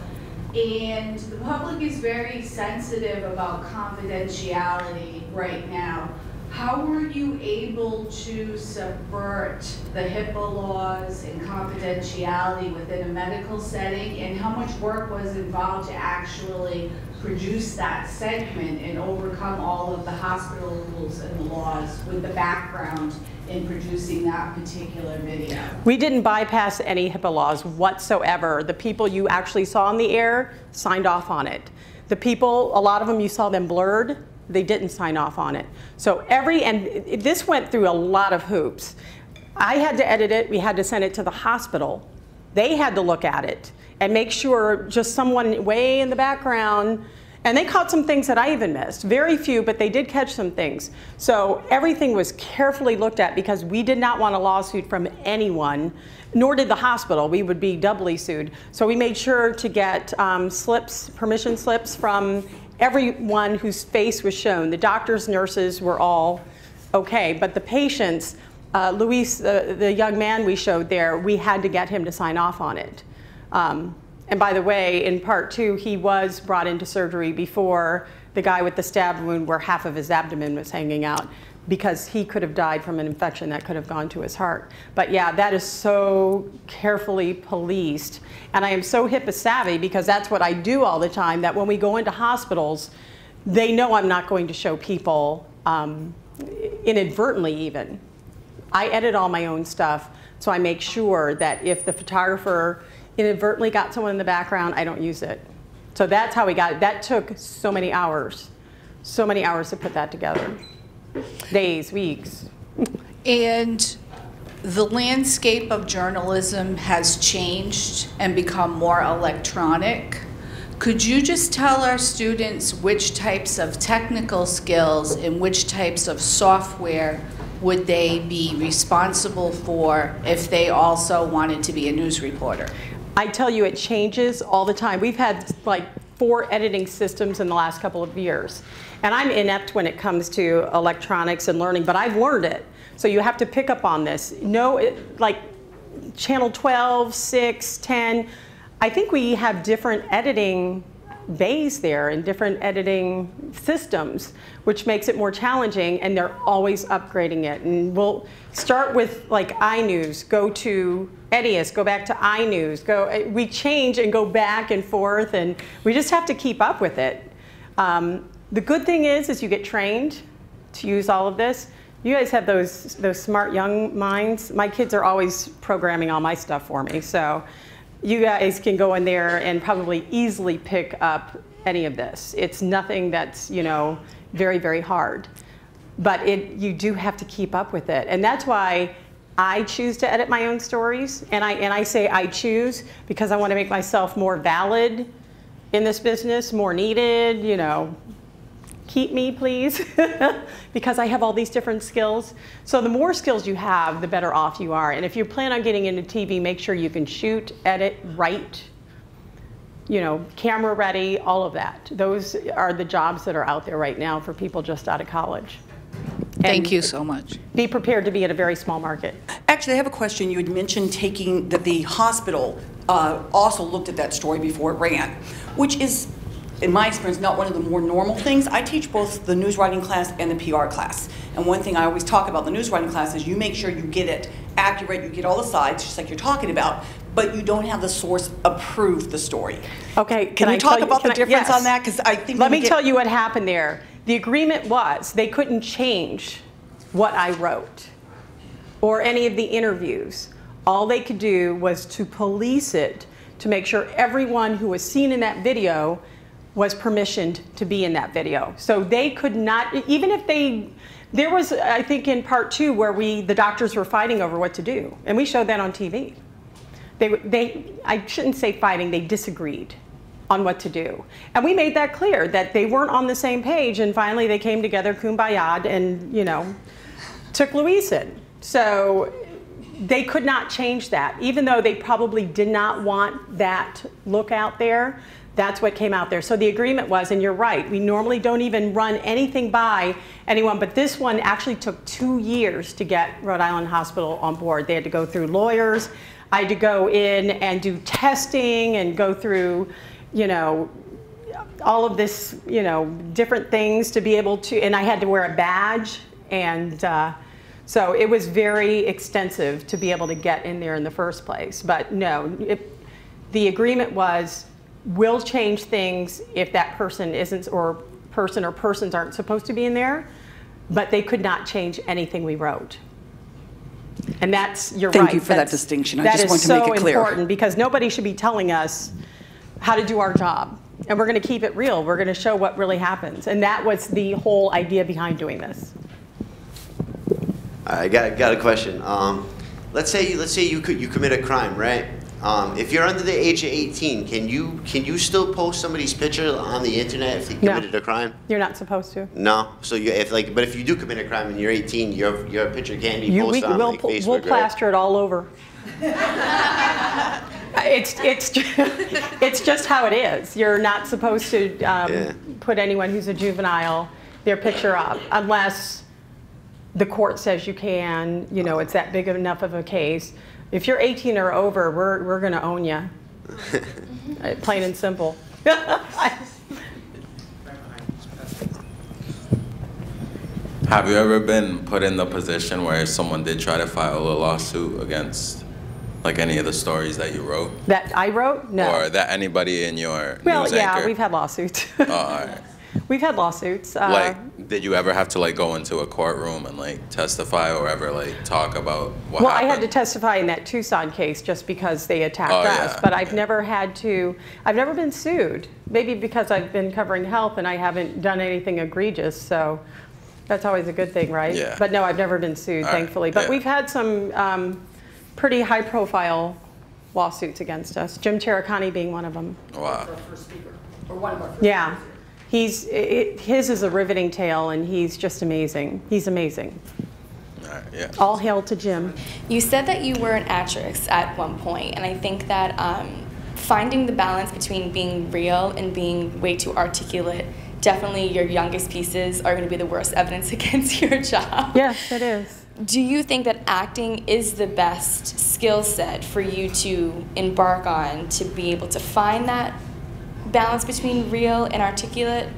and the public is very sensitive about confidentiality right now. How were you able to subvert the HIPAA laws and confidentiality within a medical setting? And how much work was involved to actually produce that segment and overcome all of the hospital rules and the laws with the background in producing that particular video? We didn't bypass any HIPAA laws whatsoever. The people you actually saw on the air signed off on it. The people, a lot of them you saw them blurred, they didn't sign off on it. So every, and this went through a lot of hoops. I had to edit it, we had to send it to the hospital. They had to look at it and make sure just someone way in the background, and they caught some things that I even missed. Very few, but they did catch some things. So everything was carefully looked at because we did not want a lawsuit from anyone, nor did the hospital. We would be doubly sued. So we made sure to get um, slips, permission slips from everyone whose face was shown, the doctors, nurses were all okay, but the patients, uh, Luis, uh, the young man we showed there, we had to get him to sign off on it. Um, And by the way, in part two, he was brought into surgery before the guy with the stab wound where half of his abdomen was hanging out because he could have died from an infection that could have gone to his heart. But yeah, that is so carefully policed. And I am so HIPAA savvy because that's what I do all the time, that when we go into hospitals, they know I'm not going to show people um, inadvertently even. I edit all my own stuff, so I make sure that if the photographer inadvertently got someone in the background, I don't use it. So that's how we got it. That took so many hours, so many hours to put that together. Days, weeks. And the landscape of journalism has changed and become more electronic. Could you just tell our students which types of technical skills and which types of software would they be responsible for if they also wanted to be a news reporter? I tell you, it changes all the time. We've had like four editing systems in the last couple of years. And I'm inept when it comes to electronics and learning, but I've learned it. So you have to pick up on this. No, it, like channel 12, 6, 10, I think we have different editing bays there and different editing systems, which makes it more challenging, and they're always upgrading it. And we'll start with like iNews, go to Edius, go back to iNews, go, we change and go back and forth, and we just have to keep up with it. Um, the good thing is, is you get trained to use all of this. You guys have those, those smart young minds. My kids are always programming all my stuff for me, so you guys can go in there and probably easily pick up any of this. It's nothing that's, you know, very, very hard. But it, you do have to keep up with it. And that's why I choose to edit my own stories. And I, and I say I choose because I want to make myself more valid in this business, more needed, you know, keep me, please, because I have all these different skills. So the more skills you have, the better off you are. And if you plan on getting into TV, make sure you can shoot, edit, write, you know, camera ready, all of that. Those are the jobs that are out there right now for people just out of college. Thank you so much. Be prepared to be at a very small market. Actually, I have a question. You had mentioned taking that the hospital uh, also looked at that story before it ran, which is in my experience, not one of the more normal things. I teach both the news writing class and the PR class. And one thing I always talk about the news writing class is you make sure you get it accurate, you get all the sides, just like you're talking about, but you don't have the source approve the story. Okay, can, can you I talk you, about the I, difference yes. on that? Because I think let me get, tell you what happened there. The agreement was they couldn't change what I wrote or any of the interviews. All they could do was to police it to make sure everyone who was seen in that video was permissioned to be in that video. So they could not, even if they, there was, I think in part two where we, the doctors were fighting over what to do. And we showed that on TV. They, they, I shouldn't say fighting, they disagreed on what to do. And we made that clear that they weren't on the same page and finally they came together kumbaya and, you know, took Luis in. So they could not change that, even though they probably did not want that look out there. That's what came out there. So the agreement was, and you're right, we normally don't even run anything by anyone, but this one actually took two years to get Rhode Island Hospital on board. They had to go through lawyers. I had to go in and do testing and go through, you know, all of this, you know, different things to be able to, and I had to wear a badge. And uh, so it was very extensive to be able to get in there in the first place. But no, it, the agreement was will change things if that person isn't or person or persons aren't supposed to be in there, but they could not change anything we wrote. And that's, you're Thank right. you for that distinction. I that just want to so make it clear. important because nobody should be telling us how to do our job. And we're going to keep it real. We're going to show what really happens. And that was the whole idea behind doing this. I got, got a question. Um, let's say let's say you could you commit a crime, right? Um, if you're under the age of 18, can you can you still post somebody's picture on the internet if they No. committed a crime? You're not supposed to. No. So you if like, but if you do commit a crime and you're 18, your your picture can be You, we, posted on we'll, like Facebook, we'll right? plaster it all over. it's, it's, it's just how it is. You're not supposed to um, Yeah. put anyone who's a juvenile, their picture up, unless the court says you can, you know, it's that big enough of a case. If you're 18 or over, we're, we're going to own you. uh, plain and simple. Have you ever been put in the position where someone did try to file a lawsuit against, like any of the stories that you wrote, that I wrote? No. or that anybody in your well, news yeah, anchor? we've had lawsuits. Oh, all right. we've had lawsuits. Uh, like, did you ever have to like go into a courtroom and like testify or ever like talk about what well, happened? I had to testify in that Tucson case just because they attacked Oh, us, yeah, but I've never had to, I've never been sued. Maybe because I've been covering health and I haven't done anything egregious, so that's always a good thing, right? Yeah. But no, I've never been sued, All right, thankfully. But yeah. we've had some um, pretty high profile lawsuits against us, Jim Taricani being one of them. Wow. Or one of our Yeah. He's, it, his is a riveting tale and he's just amazing. He's amazing. All right, yeah. All hail to Jim. You said that you were an actress at one point, and I think that um, finding the balance between being real and being way too articulate, definitely your youngest pieces are going to be the worst evidence against your job. Yes, it is. Do you think that acting is the best skill set for you to embark on to be able to find that balance between real and articulate?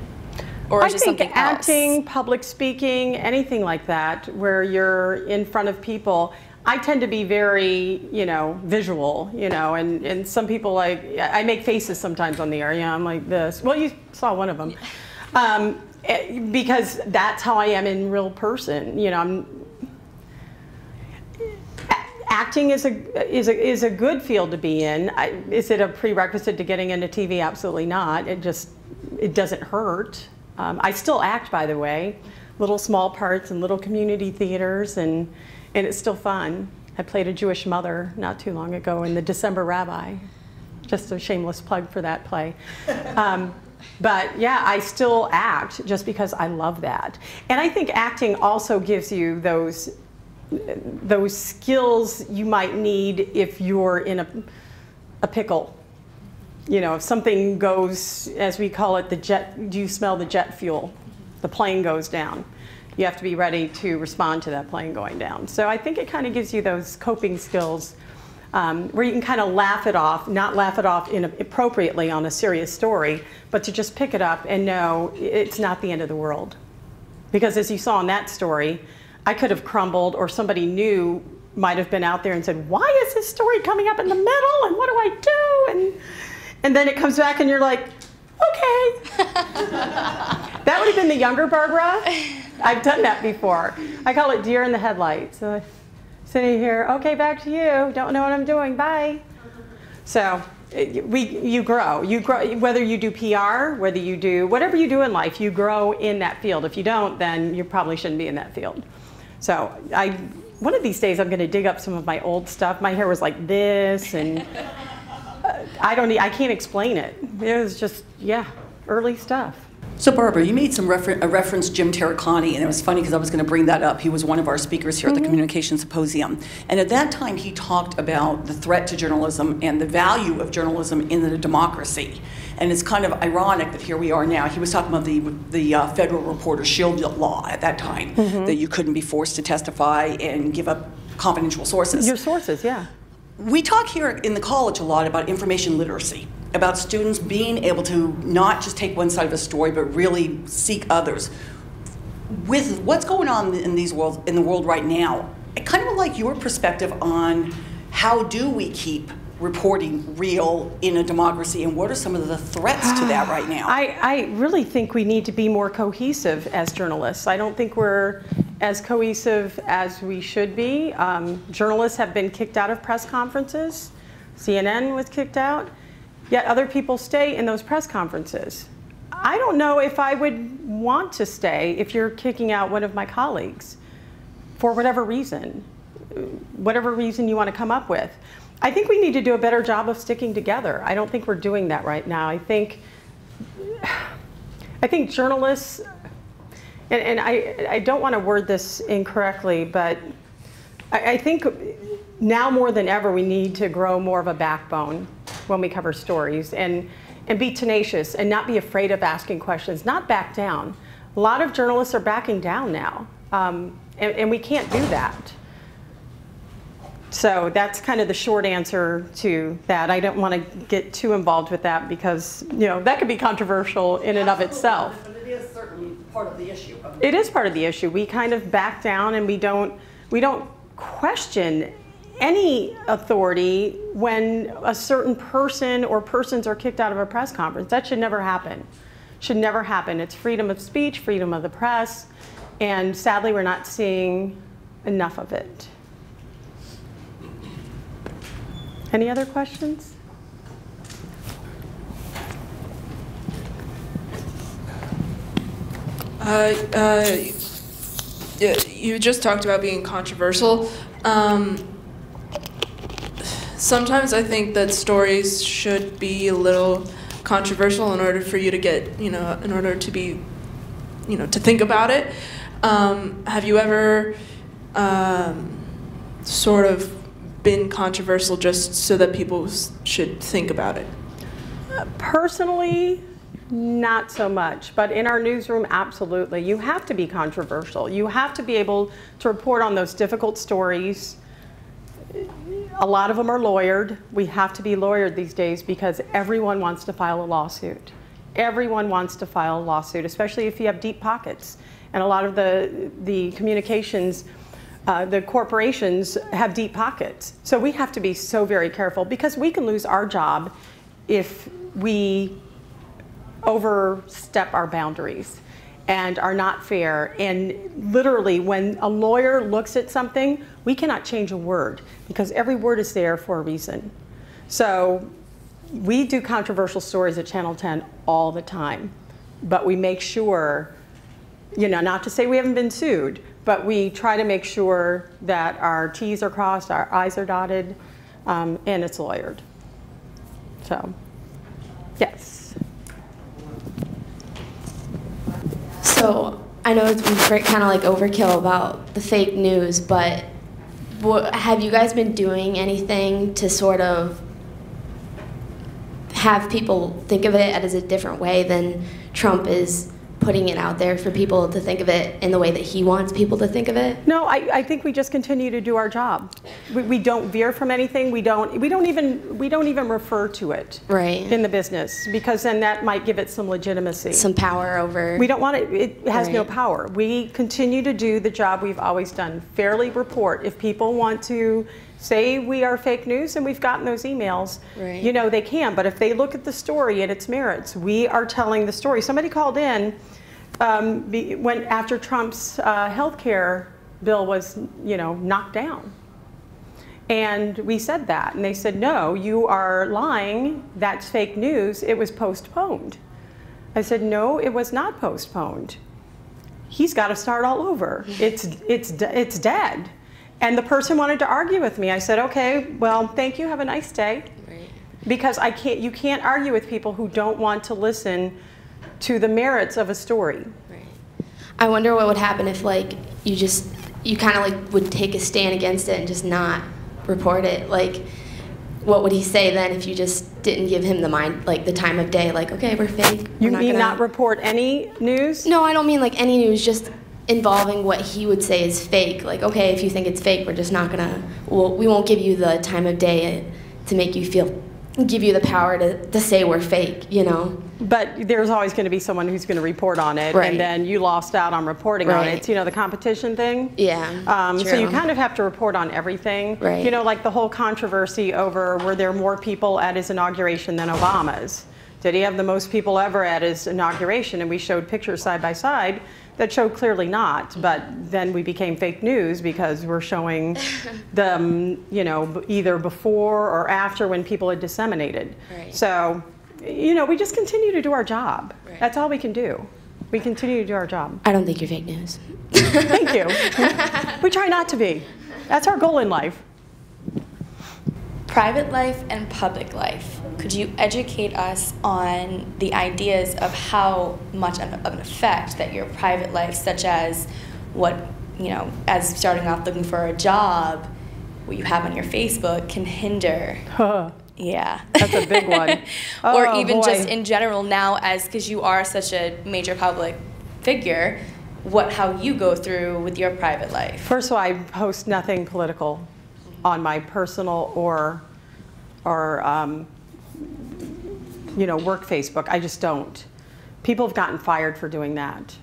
Or I it think something acting, public speaking, anything like that, where you're in front of people. I tend to be very, you know, visual, you know, and, and some people like, I make faces sometimes on the air. Yeah, I'm like this. Well, you saw one of them. Um, eh, because that's how I am in real person. You know, I'm, acting is a is a is a good field to be in. I, is it a prerequisite to getting into TV? Absolutely not. It just it doesn't hurt. Um, I still act, by the way, little small parts in little community theaters, and and it's still fun. I played a Jewish mother not too long ago in the December Rabbi. Just a shameless plug for that play. Um, but yeah, I still act just because I love that. And I think acting also gives you those those skills you might need if you're in a, a pickle. You know, if something goes, as we call it, the jet, do you smell the jet fuel? The plane goes down. You have to be ready to respond to that plane going down. So I think it kind of gives you those coping skills um, where you can kind of laugh it off, not laugh it off inappropriately on a serious story, but to just pick it up and know it's not the end of the world. Because as you saw in that story, I could have crumbled, or somebody new might have been out there and said, "Why is this story coming up in the middle? And what do I do?" And and then it comes back, and you're like, "Okay." that would have been the younger Barbara. I've done that before. I call it deer in the headlights. So sitting here, okay, back to you. Don't know what I'm doing. Bye. So we, you grow. You grow whether you do PR, whether you do whatever you do in life, you grow in that field. If you don't, then you probably shouldn't be in that field. So I, one of these days, I'm going to dig up some of my old stuff. My hair was like this, and uh, I don't, I can't explain it. It was just, yeah, early stuff. So Barbara, you made some refer- a reference Jim Taricani, and it was funny because I was going to bring that up. He was one of our speakers here at the Communication Symposium, and at that time he talked about the threat to journalism and the value of journalism in the democracy. And it's kind of ironic that here we are now. He was talking about the the uh, federal reporter shield law at that time Mhm. that you couldn't be forced to testify and give up confidential sources. Your sources, yeah. We talk here in the college a lot about information literacy, about students being able to not just take one side of a story, but really seek others. With what's going on in these world in the world right now, I kind of like your perspective on how do we keep reporting real in a democracy, and what are some of the threats to that right now? I, I really think we need to be more cohesive as journalists. I don't think we're as cohesive as we should be. Um, journalists have been kicked out of press conferences. CNN was kicked out. Yet other people stay in those press conferences. I don't know if I would want to stay if you're kicking out one of my colleagues for whatever reason, whatever reason you want to come up with. I think we need to do a better job of sticking together. I don't think we're doing that right now. I think, I think journalists, and, and I, I don't want to word this incorrectly, but I, I think now more than ever we need to grow more of a backbone when we cover stories and, and be tenacious and not be afraid of asking questions, not back down. A lot of journalists are backing down now, um, and, and we can't do that. So that's kind of the short answer to that. I don't want to get too involved with that because, you know, that could be controversial in and of itself. But it is certainly part of the issue. It is part of the issue. We kind of back down and we don't we don't question any authority when a certain person or persons are kicked out of a press conference. That should never happen. Should never happen. It's freedom of speech, freedom of the press, and sadly we're not seeing enough of it. Any other questions? Uh, uh, you just talked about being controversial. Um, sometimes I think that stories should be a little controversial in order for you to get, you know, in order to be, you know, to think about it. Um, have you ever um, sort of been controversial just so that people should think about it? Uh, personally, not so much, but in our newsroom, absolutely. You have to be controversial. You have to be able to report on those difficult stories. A lot of them are lawyered. We have to be lawyered these days because everyone wants to file a lawsuit. Everyone wants to file a lawsuit, especially if you have deep pockets. And a lot of the, the communications, uh, the corporations have deep pockets. So we have to be so very careful because we can lose our job if we overstep our boundaries and are not fair. And literally, when a lawyer looks at something, we cannot change a word because every word is there for a reason. So we do controversial stories at Channel 10 all the time, but we make sure, you know, not to say we haven't been sued, but we try to make sure that our T's are crossed, our I's are dotted, um, and it's lawyered. So, yes. So I know it's kind of like overkill about the fake news, but what, have you guys been doing anything to sort of have people think of it as a different way than Trump is putting it out there for people to think of it in the way that he wants people to think of it? No, I, I think we just continue to do our job. We, we don't veer from anything. We don't. We don't even. We don't even refer to it. Right. In the business, because then that might give it some legitimacy. Some power over. We don't want it. It has no power. We continue to do the job we've always done. Fairly report. If people want to say we are fake news, and we've gotten those emails, Right. you know they can. But if they look at the story and its merits, we are telling the story. Somebody called in um, be, when after Trump's uh, health care bill was, you know, knocked down. And we said that, and they said, no, you are lying. That's fake news. It was postponed. I said, no, it was not postponed. He's got to start all over. It's, it's, it's dead. And the person wanted to argue with me. I said, okay, well, thank you. Have a nice day. Because I can't, you can't argue with people who don't want to listen to the merits of a story. Right. I wonder what would happen if like you just you kind of like would take a stand against it and just not report it. Like, what would he say then if you just didn't give him the mind like the time of day? Like, okay, we're fake. You we're not gonna... not report any news? No, I don't mean like any news. Just involving what he would say is fake. Like, okay, if you think it's fake, we're just not gonna. Well, we won't give you the time of day to make you feel, give you the power to to say we're fake. You know. But there's always going to be someone who's going to report on it, Right. and then you lost out on reporting on it. It's, you know, the competition thing. Yeah. Um, so you kind of have to report on everything. Right. You know, like the whole controversy over were there more people at his inauguration than Obama's? Did he have the most people ever at his inauguration? And we showed pictures side by side that showed clearly not. But then we became fake news because we're showing them, you know, either before or after when people had disseminated. Right. So, you know, we just continue to do our job. That's all we can do. We continue to do our job. I don't think you're fake news. Thank you. we try not to be. That's our goal in life. Private life and public life. Could you educate us on the ideas of how much of an effect that your private life, such as what, you know, as starting off looking for a job, what you have on your Facebook, can hinder? Yeah. That's a big one. or Oh, even boy. just in general now, as because you are such a major public figure, what how you go through with your private life. First of all, I post nothing political on my personal or, or um, you know, work Facebook. I just don't. People have gotten fired for doing that.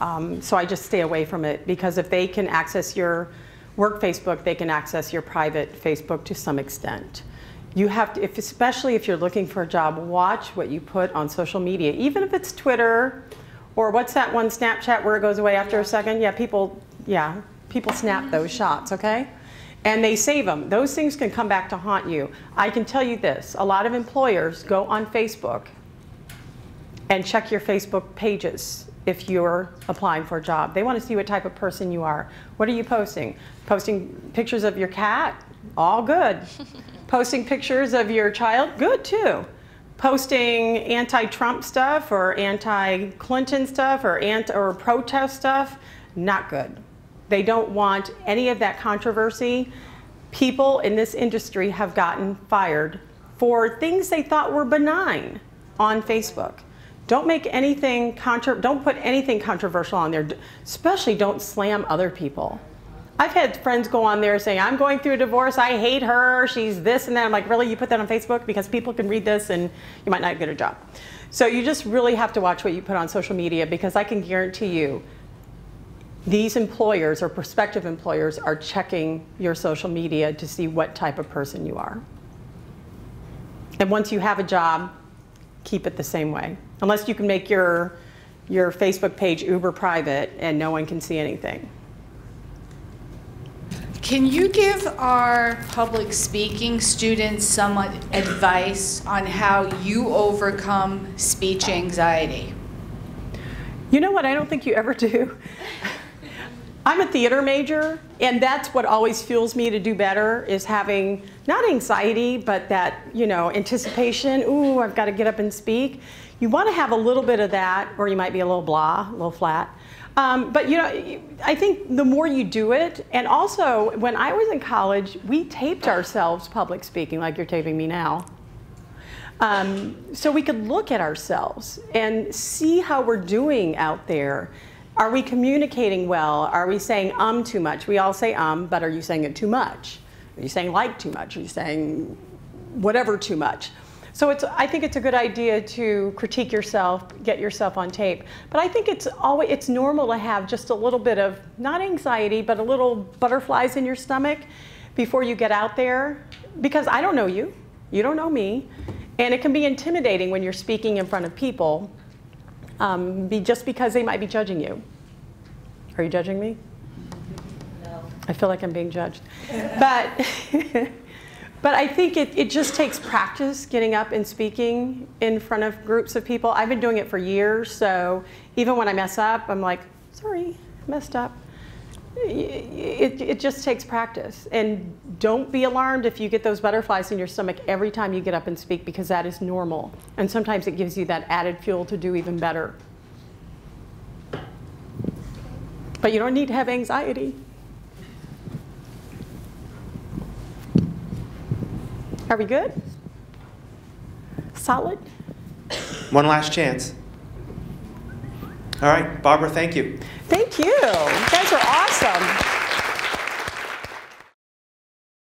Um, so I just stay away from it because if they can access your work Facebook, they can access your private Facebook to some extent. You have to, if, especially if you're looking for a job, watch what you put on social media, even if it's Twitter or what's that one Snapchat where it goes away after a second? Yeah, people, yeah, people snap those shots, okay? And they save them. Those things can come back to haunt you. I can tell you this, a lot of employers go on Facebook and check your Facebook pages if you're applying for a job. They want to see what type of person you are. What are you posting? Posting pictures of your cat? All good. posting pictures of your child? Good too. Posting anti-Trump stuff or anti-Clinton stuff or anti or protest stuff? Not good. They don't want any of that controversy. People in this industry have gotten fired for things they thought were benign on Facebook. Don't make anything contra- don't put anything controversial on there. Especially don't slam other people. I've had friends go on there saying, I'm going through a divorce, I hate her, she's this and that. I'm like, really? You put that on Facebook? Because people can read this and you might not get a job. So you just really have to watch what you put on social media because I can guarantee you these employers or prospective employers are checking your social media to see what type of person you are. And once you have a job, keep it the same way. Unless you can make your, your Facebook page uber private and no one can see anything. Can you give our public speaking students some advice on how you overcome speech anxiety? You know what I don't think you ever do? I'm a theater major, and that's what always fuels me to do better is having not anxiety, but that, you know, anticipation. Ooh, I've got to get up and speak. You want to have a little bit of that, or you might be a little blah, a little flat. Um, but you know, I think the more you do it, and also when I was in college, we taped ourselves public speaking, like you're taping me now. Um, so we could look at ourselves and see how we're doing out there are we communicating well? Are we saying um too much? We all say um, but are you saying it too much? Are you saying like too much? Are you saying whatever too much? So it's, I think it's a good idea to critique yourself, get yourself on tape. But I think it's always, it's normal to have just a little bit of, not anxiety, but a little butterflies in your stomach before you get out there. Because I don't know you, you don't know me. And it can be intimidating when you're speaking in front of people um, be just because they might be judging you. Are you judging me? No. I feel like I'm being judged. but, but I think it, it just takes practice getting up and speaking in front of groups of people. I've been doing it for years, so even when I mess up, I'm like, sorry, messed up it, it just takes practice. And don't be alarmed if you get those butterflies in your stomach every time you get up and speak because that is normal. And sometimes it gives you that added fuel to do even better. But you don't need to have anxiety. Are we good? Solid? One last chance. All right, Barbara, thank you. Thank you. You guys are awesome.